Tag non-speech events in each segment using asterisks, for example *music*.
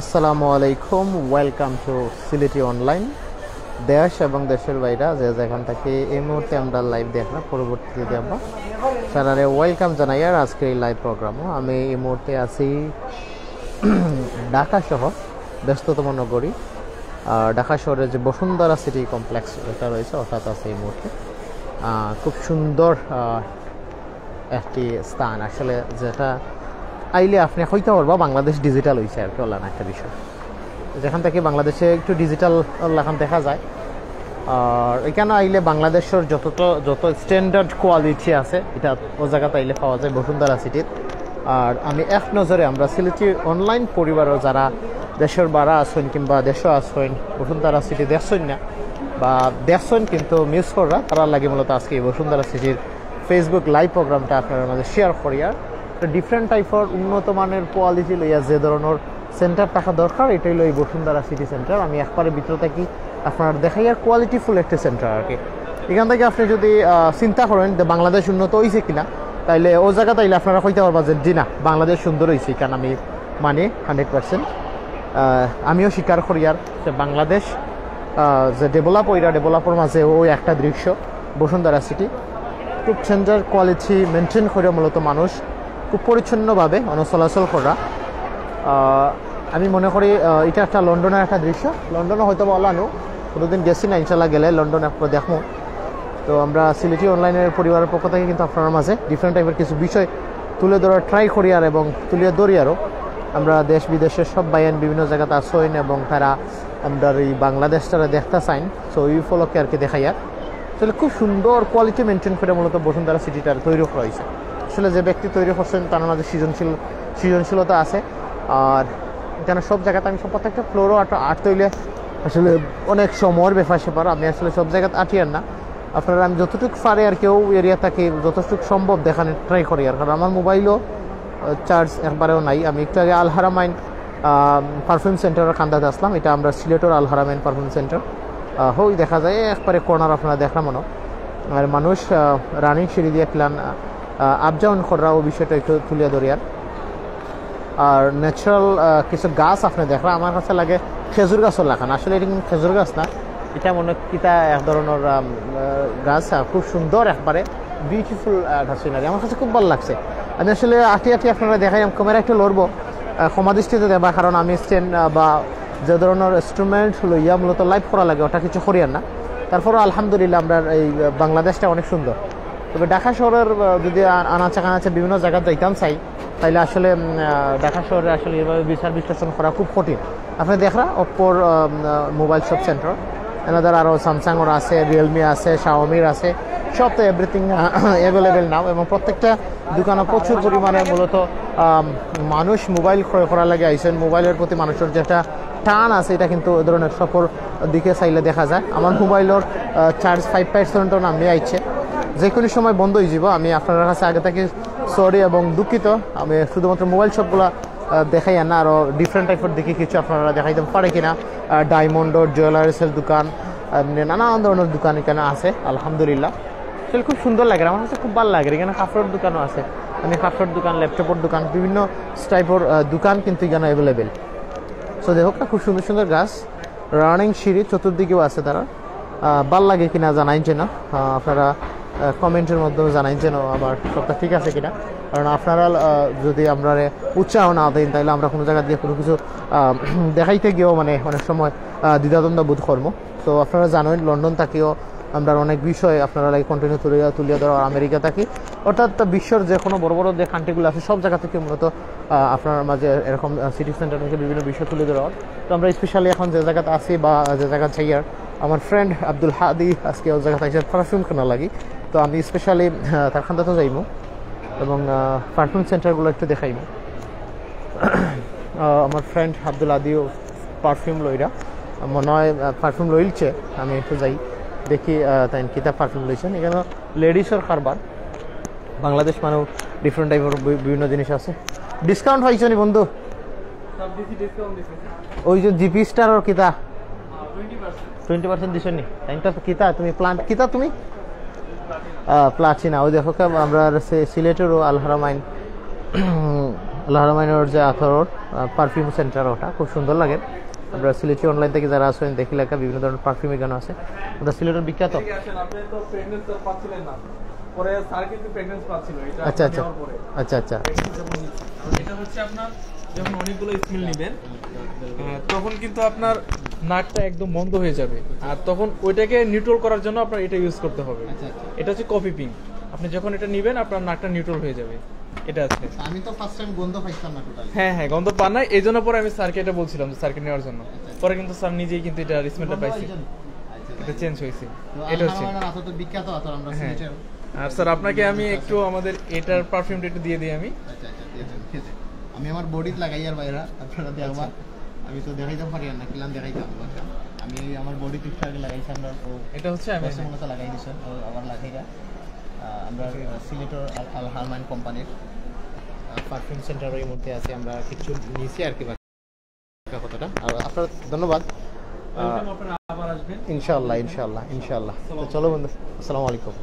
আসসালামু আলাইকুম welcome to Sylheti online দেশ এবং দেশের বাইরা যে যেখান থেকে এই মুহূর্তে আমরা লাইভ দেখলাম, পরবর্তীতে দেখব। স্যারারে ওয়েলকাম জানাই আর আজকের এই লাইভ প্রোগ্রামও আমি এই মুহূর্তে আছি ঢাকা শহর, ব্যস্ততম নগরী। আর ঢাকা শহরের যে বসুন্ধরা সিটি কমপ্লেক্স এটা রয়েছে, অর্থাৎ আছে এই মুহূর্তে। খুব সুন্দর একটি স্থান। আসলে যেটা আইলে আপনি হইতে পারবা, বাংলাদেশ ডিজিটাল হয়েছে আর কি, অনলাইন একটা বিষয়। যেখান থেকে বাংলাদেশে একটু ডিজিটাল এখন দেখা যায়। আর এখানে আইলে বাংলাদেশের যতটা যত স্ট্যান্ডার্ড কোয়ালিটি আছে, এটা ও জায়গাতে আইলে পাওয়া যায় বসুন্ধরা সিটির আর আমি এক নজরে আমরা সিলেটি অনলাইন পরিবারও যারা দেশের বাড়া আসেন কিংবা দেশও আসেন বসুন্ধরা সিটি দেখছেন না, বা দেখছেন কিন্তু মিস করা তারা লাগে মূলত আজকে এই বসুন্ধরা সিটির ফেসবুক লাইভ প্রোগ্রামটা আপনার মাঝে শেয়ার করি আর ডিফারেন্ট টাইপের উন্নত মানের কোয়ালিটি লইয়া যে ধরনের সেন্টার থাকা দরকার, এটাই লই বসুন্ধরা সিটি সেন্টার আমি একবারে ভিতরে থাকি, আপনার দেখাই আর কোয়ালিটিফুল একটা সেন্টার আর কি। এখান থেকে আপনি যদি চিন্তা করেন যে বাংলাদেশ উন্নত হয়েছে কিনা, তাইলে ও জায়গা তাইলে আপনারা কইতে পারবা যে না, বাংলাদেশ সুন্দর হয়েছে কারণ আমি মানি হান্ড্রেড পার্সেন্ট আমিও স্বীকার করি আর যে বাংলাদেশ যে ডেভেলপ ওইরা ডেভেলপের মাঝে ওই একটা দৃশ্য, বসুন্ধরা সিটি খুব সেন্টার কোয়ালিটি মেনটেন করে মূলত মানুষ খুব পরিচ্ছন্নভাবে চলাচল করা আমি মনে করি এটা একটা লন্ডনের একটা দৃশ্য। লন্ডনও হয়তো অলানো কোনোদিন গেছি না ইনশাল্লাহ গেলে লন্ডন একবার দেখব তো আমরা সিলেটি অনলাইনের পরিবারের পক্ষ থেকে কিন্তু আপনার মাঝে ডিফারেন্ট টাইপের কিছু বিষয় তুলে ধরার ট্রাই করি আর এবং তুলে ধরি আরও আমরা দেশ বিদেশের সব বাইন বিভিন্ন জায়গাতে আসইন এবং তারা আমরা এই বাংলাদেশ তারা দেখতে চাইন সো এই উপলক্ষে আর কি দেখাইয়া। আসলে খুব সুন্দর কোয়ালিটি মেনটেন করে মূলত বসুন্ধরা সিটিটার তৈরি করা হয়েছে। আসলে যে ব্যক্তি তৈরি করছেন তার মাঝে সৃজনশীল, সৃজনশীলতা আছে। আর এখানে সব জায়গাতে আমি সব প্রত্যেকটা ফ্লোরও আর্ট আর্ট তৈরি আসলে অনেক সময়ের ব্যাপার সেপার। আমি আসলে সব জায়গাতে আটিয়ার না। আপনারা আমি যতটুকু পারে আর কেউ এরিয়া থাকে যতটুকু সম্ভব দেখানোর ট্রাই করি আর। কারণ আমার মোবাইলও চার্জ একবারেও নাই। আমি একটু আগে আলহারামাইন পারফিউম সেন্টারের কান্দাতে আসলাম। এটা আমরা সিলেটের আলহারামাইন পারফিউম সেন্টার হই, দেখা যায়, একবারে কর্নার আপনারা দেখা মনো আর মানুষ রানিং সিঁড়ি দিয়ে প্ল্যান আপ ডাউন করা ও বিষয়টা একটু তুলিয়া ধরিয়ার আর। ন্যাচারাল কিছু গাছ আপনি দেখরা আমার কাছে লাগে খেজুর গাছও লাগান। আসলে এটা কিন্তু খেজুর গাছ না, এটা মনে কিতা এক ধরনের গাছ খুব সুন্দর একবারে বিউটিফুল সিনারি আমার কাছে খুব ভালো লাগছে। আমি আসলে আটি আটি আপনারা দেখাই ক্যামেরা একটু লড়বো সমাধিষ্ঠিতে দেবা, কারণ আমি স্ট্যান্ড বা যে ধরনের ইনস্ট্রুমেন্ট লইয়া মূলত লাইভ করা লাগে, ওটা কিছু করিয়ার না। তারপরও আলহামদুলিল্লাহ, আমরা এই বাংলাদেশটা অনেক সুন্দর। তবে ঢাকা শহরের যদি আনাচে কানাচে বিভিন্ন জায়গায় যাইতাম চাই, তাইলে আসলে ঢাকা শহরে আসলে এভাবে বিচার বিশ্লেষণ করা খুব কঠিন। আপনি দেখরা অপ্পোর মোবাইল শপ সেন্টার এনাদের আরও স্যামসাংয়ের আছে রিয়েলমি আছে শাওমির আছে, সব তো এভরিথিং অ্যাভেলেবেল নাও এবং প্রত্যেকটা দোকানে প্রচুর পরিমাণে মূলত মানুষ মোবাইল ক্রয় করার লাগে। আইসেন মোবাইলের প্রতি মানুষের যে একটা টান আছে, এটা কিন্তু এ ধরনের সকল দিকে চাইলে দেখা যায়। আমার মোবাইলের চার্জ ফাইভ পার্সেন্টও নামিয়ে আইছে। যে কোনো সময় বন্ধ হয়ে যাব আমি আপনার কাছে আগে থেকে সরি এবং দুঃখিত। আমি শুধুমাত্র মোবাইল শপগুলো দেখাই না আরও ডিফারেন্ট টাইপের দিকে কিছু আপনারা দেখাইতে পারে কিনা। ডায়মন্ডর জুয়েলারিসের দোকান নানান ধরনের দোকান এখানে আছে আলহামদুলিল্লাহ। আসলে খুব সুন্দর লাগে আমার কাছে খুব ভালো লাগে। এখানে কাপড়ের দোকানও আছে আমি কাপড়ের দোকান ল্যাপটপের দোকান বিভিন্ন টাইপের দোকান কিন্তু এখানে অ্যাভেলেবেল সো দেখো না খুব সুন্দর সুন্দর গাছ। রানিং সিঁড়ি চতুর্দিকেও আছে তারা। ভালো লাগে কিনা জানাই যেন। আহ, আপনারা কমেন্টের মাধ্যমে জানাই যেন আমার সবটা ঠিক আছে কিনা। কারণ আপনারা যদি আমরা উৎসাহ না দেন, তাহলে আমরা কোনো জায়গা দিয়ে কোনো কিছু *clears throat* দেখাইতে গিয়েও মানে অনেক সময় দ্বিধাদ্বন্দ্ব বোধ কর্ম তো আপনারা জানেন, লন্ডন থাকেও আমরা অনেক বিষয় আপনারা লাইক কন্টিনিউ তুলিয়া তুলিয়া ধরো আমেরিকা থাকি অর্থাৎ বিশ্বের যে কোনো বড় বড় যে কান্ট্রিগুলো আছে, সব জায়গা থেকে মূলত আপনার মাঝে এরকম সিটি সেন্টার থেকে বিভিন্ন বিষয় তুলে ধরা তো আমরা স্পেশালি এখন যে জায়গাতে আছি বা যে জায়গা চাই আর আমার ফ্রেন্ড আব্দুল হাদি, আজকে ওই জায়গাতে এসে পারফিউম কেনা লাগি। তো আমি স্পেশালি তার খান্দাতে যাইমু এবং পারফিউম সেন্টারগুলো একটু দেখাইমু। আমার ফ্রেন্ড আব্দুল আদিও পারফিউম লইরা মনে হয় পারফিউম লইলছে আমি একটু যাই দেখি তাই কিতাব পারফিউম লইছেন। এখানে লেডিসের কারবার বাংলাদেশ মানেও ডিফারেন্ট টাইপের বিভিন্ন জিনিস আছে। ডিসকাউন্ট হয়েছে নি বন্ধু? ওই যে জিপি স্টার কিতা? টোয়েন্টি পার্সেন্ট টোয়েন্টি পার্সেন্ট দিছ নি? কিতা? তুমি প্লান্ট কিতা তুমি? প্লাচিনা ওই দেখো কেমন আমরা সিলেটেরও আলহারামাইন লাহরামাইনের যে আথর পারফিউম সেন্টার ওটা খুব সুন্দর লাগে। আমরা সিলেটি অনলাইন থেকে যারা আসেন দেখি লেখা বিভিন্ন ধরনের পারফিউম এখানে আছে। ওটা সিলেটের বিখ্যাত? আচ্ছা আচ্ছা। আচ্ছা আচ্ছা। এটা হচ্ছে আপনার যখন অনেকগুলো স্মেল নেবেন তখন কিন্তু আপনার নাকটা একদম বন্ধ হয়ে যাবে। আর তখন ওইটাকে নিউট্রাল করার জন্য আপনার এটা ইউজ করতে হবে। আচ্ছা, আচ্ছা। এটা হচ্ছে কফি পিং আপনি যখন এটা নেবেন আপনার নাকটা নিউট্রাল হয়ে যাবে। এটা আছে। আমি তো ফার্স্ট টাইম গন্ধ পাইতাম না টোটালি হ্যাঁ হ্যাঁ গন্ধ পান না এই জন্য পরে আমি স্যারকে এটা বলছিলাম যে স্যারকে নেওয়ার জন্য। পরে কিন্তু স্যার নিজেই কিন্তু এটা স্মেলটা পাইছে। এটা চেঞ্জ হয়েছে। এটা হচ্ছে। তো বিখ্যাত আতর আমরা হ্যাঁ। আর স্যার আপনাকে আমি একটু আমাদের এটার পারফিউমটা একটু দিয়ে দিই আমি। আচ্ছা আচ্ছা। আমি আমার বডিত লাগাই আর বাইরা আপনারা দেখবা আমি তো দেখাইতাম পারি না কিলাম দেখাইতাম। আমি আমার বডি পিকচার লাগাইছি আমরা এটা হচ্ছে আমি মতো লাগাই দিছেন ও আমার লাগাইরা আমরা সিলেটর আল হালমান কোম্পানির পারফিউম সেন্টারের এই মধ্যে আছি আমরা কিছু নিয়েছি আর কি কথাটা আর আপনার ধন্যবাদ। ইনশাল্লাহ ইনশাল্লাহ ইনশাল্লাহ তো চলো বন্ধু আসসালামু আলাইকুম।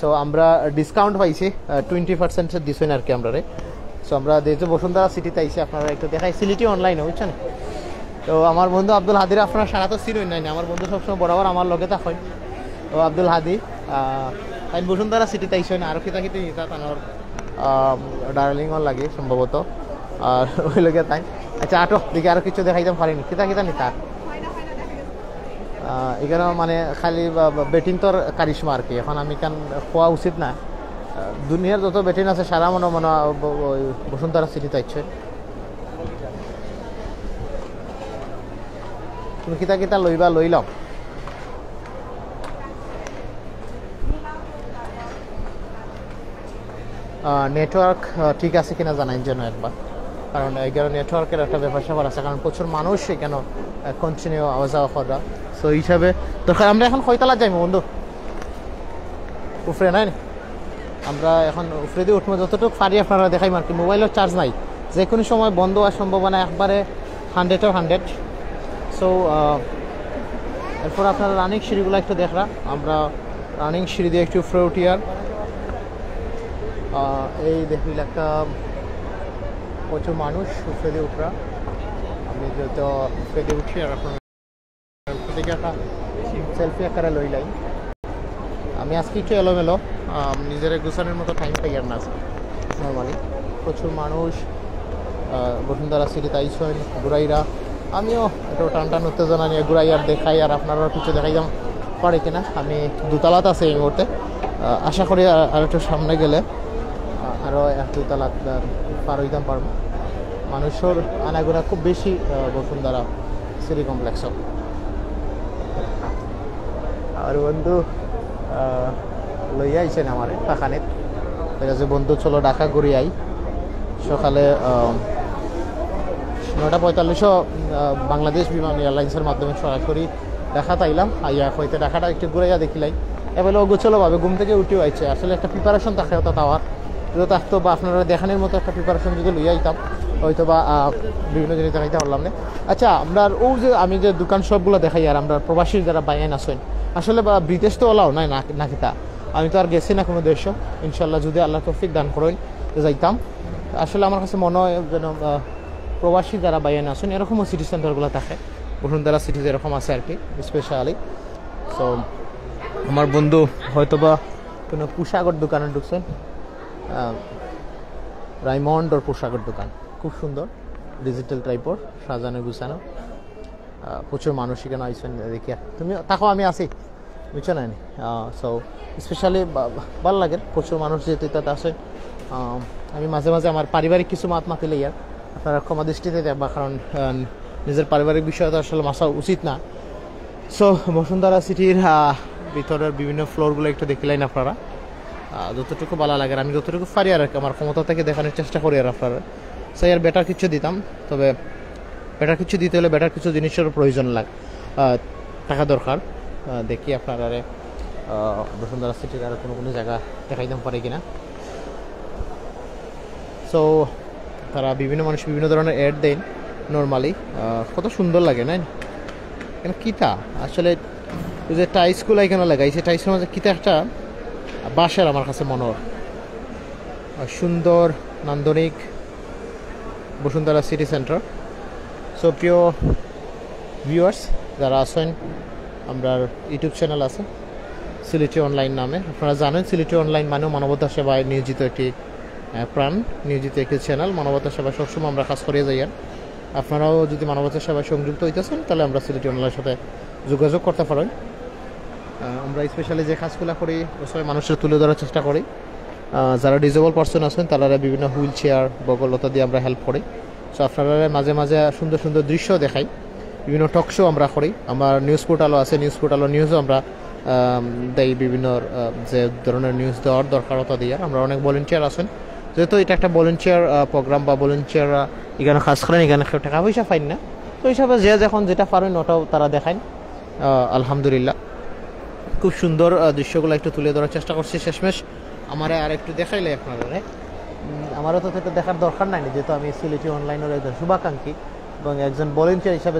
সো আমরা ডিসকাউন্ট পাইছি টোয়েন্টি পার্সেন্টের দিছেন আর কি আমরা রে সো আমরা যেহেতু বসুন্ধরা সিটিতে আইছি, আপনারা একটু দেখাই। সিলিটি অনলাইনে বুঝছেন? তো আমার বন্ধু আব্দুল হাদির, আপনারা সারা তো চিনুই নাই না। আমার বন্ধু সবসময় বরাবর আমার লগে থাকেন তো আব্দুল হাদি তাই বসুন্ধরা সিটিতে আইসেন আরও কিতা নিতা তানোর ডার্লিংও লাগে সম্ভবত। আর ওই লগে তাই। আচ্ছা আটো দিকে আরও কিছু দেখাইতাম পারিনি। কিতা কিতা নিতা? এখানে মানে খালি বেটিং তোর কারিশমা আর কি। এখন আমি কান খোয়া উচিত না। দুনিয়ার যত বেটিং আছে, সারা মনে মনে বসুন্ধরা সিটিতে ইচ্ছে তুমি কিতা কিতা লইবা লই লও। নেটওয়ার্ক ঠিক আছে কিনা জানাই যেন একবার। কারণ এখানে নেটওয়ার্কের একটা ব্যাপার স্যাপার আছে কারণ প্রচুর মানুষ এখানে কন্টিনিউ আওয়া যাওয়া করা। সো হিসাবে দরকার আমরা এখন কয়তলা যাইব বন্ধু? উফরে নাই? আমরা এখন উফরে দিয়ে উঠবো। যতটুকু পারি আপনারা দেখাইম আর কি মোবাইলের চার্জ নাই। যে কোনো সময় বন্ধ হওয়ার সম্ভাবনা একবারে হান্ড্রেডও হান্ড্রেড সো এরপর আপনারা রানিং সিঁড়িগুলো একটু দেখরা। আমরা রানিং সিঁড়ি দিয়ে একটু উফরে উঠি আর এই দেখুন একটা প্রচুর মানুষ উঠে দিয়ে উঠরা। আমি যেহেতু উঠে দিয়ে উঠি আর আপনার সেলফি আকারে লইলাই। আমি আজকে একটু এলোমেলো নিজের গুছানোর মতো টাইম পাই আর না নর্মালি প্রচুর মানুষ বসুন্ধরা সিটিতে আইসেন ঘুরাইরা। আমিও একটু টান টান উত্তেজনা নিয়ে ঘুরাই আর দেখাই আর আপনারা কিছু দেখাই যাম পারে কিনা। আমি দুতলাতে আছি এই মুহূর্তে। আশা করি আর একটু সামনে গেলে আরও এক দুতলা আহ, পার হইতাম পারব। মানুষের আনাগোনা খুব বেশি বসুন্ধরা সিটি কমপ্লেক্স আর বন্ধু লইয়া আইছেন আমার পাখানেত। এটা যে বন্ধু চলো ঢাকা ঘুরি আই সকালে নয়টা পঁয়তাল্লিশও বাংলাদেশ বিমান এয়ারলাইন্সের মাধ্যমে সরাসরি ঢাকা তাইলাম আইয়া হইতে ঢাকাটা একটু ঘুরাইয়া দেখিলাই। এবার অগোচলো ভাবে ঘুম থেকে উঠেও আইছে আসলে একটা প্রিপারেশন থাকে ওটা তাওয়ার যদি থাকতো বা আপনারা দেখানোর মতো একটা প্রিপারেশন যদি লইয়া আইতাম হয়তো বা বিভিন্ন জিনিস দেখাইতে পারলাম না? আচ্ছা আমরা ও যে আমি যে দোকান সবগুলো দেখাই আর আমরা প্রবাসী যারা বাইন আসেন আসলে বা বিদেশ তো ওলাও নাই না- নাকি তা আমি তো আর গেছি না কোনো দেশ। ইনশাল্লাহ যদি আল্লাহ তৌফিক দান করেন, যাইতাম। আসলে আমার কাছে মনে হয় যেন প্রবাসী যারা বাইন আসেন এরকমও সিটি সেন্টারগুলো থাকে। বসুন্ধরা সিটি যেরকম আছে আর কি স্পেশালি সো আমার বন্ধু হয়তোবা কোনো পোশাকের দোকানে ঢুকছেন। রাইমন্ড ওর পোশাকের দোকান। খুব সুন্দর। ডিজিটাল টাইপর সাজানো গুছানো। প্রচুর মানুষ এখানে আইসেন দেখিয়া তুমি তাকো আমি আছি বুঝছ না সো স্পেশালি ভালো লাগে, প্রচুর মানুষ যেহেতু তাতে আসে আমি মাঝে মাঝে আমার পারিবারিক কিছু মাত মাতিলে ইয়ার। আপনারা ক্ষমা দৃষ্টিতে দেখবা, কারণ নিজের পারিবারিক বিষয় তো আসলে মাসা উচিত না। সো বসুন্ধরা সিটির ভিতরের বিভিন্ন ফ্লোরগুলো একটু দেখিলেন আপনারা। যতটুকু ভালো লাগে। আমি যতটুকু পারি আর আমার ক্ষমতা থেকে দেখানোর চেষ্টা করি আর আপনারা। সো আর বেটার কিছু দিতাম, তবে বেটার কিছু দিতে হলে বেটার কিছু জিনিসের প্রয়োজন লাগ টাকা দরকার। দেখি আপনারা বসুন্ধরা সিটির আর কোনো কোনো জায়গা দেখাইতাম পারে কিনা। সো তারা বিভিন্ন মানুষ বিভিন্ন ধরনের অ্যাড দেন নর্মালি কত সুন্দর লাগে না কেন কিতা? আসলে ওই যে টাইসগুলো এখানে লাগাইছে টাইসের মাঝে কিতা একটা বাসার আমার কাছে মনোর সুন্দর, নান্দনিক বসুন্ধরা সিটি সেন্টার সো প্রিয় ভিউয়ার্স যারা আছেন, আমরা ইউটিউব চ্যানেল আছে সিলেটি অনলাইন নামে। আপনারা জানেন সিলেটি অনলাইন মানেও মানবতা সেবায় নিয়োজিত একটি প্রাণ, নিয়োজিত একটি চ্যানেল। মানবতা সেবায় সবসময় আমরা কাজ করিয়ে যাই আর। আপনারাও যদি মানবতা সেবায় সংযুক্ত হইতেছেন, তাহলে আমরা সিলেটি অনলাইনের সাথে যোগাযোগ করতে পারেন। আমরা স্পেশালি যে কাজগুলো করি, ওসব মানুষের তুলে ধরার চেষ্টা করি। যারা ডিজেবল পার্সন আছেন তারা বিভিন্ন হুইল চেয়ার বগলতা দিয়ে আমরা হেল্প করি। সো আপনারা মাঝে মাঝে সুন্দর সুন্দর দৃশ্য দেখাই। বিভিন্ন টক শো আমরা করি। আমার নিউজ পোর্টালও আছে নিউজ পোর্টালও নিউজও আমরা আম, দেই বিভিন্ন যে ধরনের নিউজ দেওয়ার দরকারতা দিয়ে। আমরা অনেক ভলেন্টিয়ার আছেন। যেহেতু এটা একটা ভলেন্টিয়ার প্রোগ্রাম বা ভলেন্টিয়ার এখানে কাজ করেন এখানে কেউ টাকা পয়সা পাইন না। তো হিসাবে যে যখন যেটা পারেন ওটাও তারা দেখায়। আলহামদুলিল্লাহ। খুব সুন্দর দৃশ্যগুলো একটু তুলে ধরার চেষ্টা করছি শেষমেশ। আমার আর একটু দেখাইলে আপনারা আমারও তো সেটা দেখার দরকার নাই, যেহেতু আমি সিলেটি অনলাইনের একজন শুভাকাঙ্ক্ষী এবং একজন ভলেন্টিয়ার হিসাবে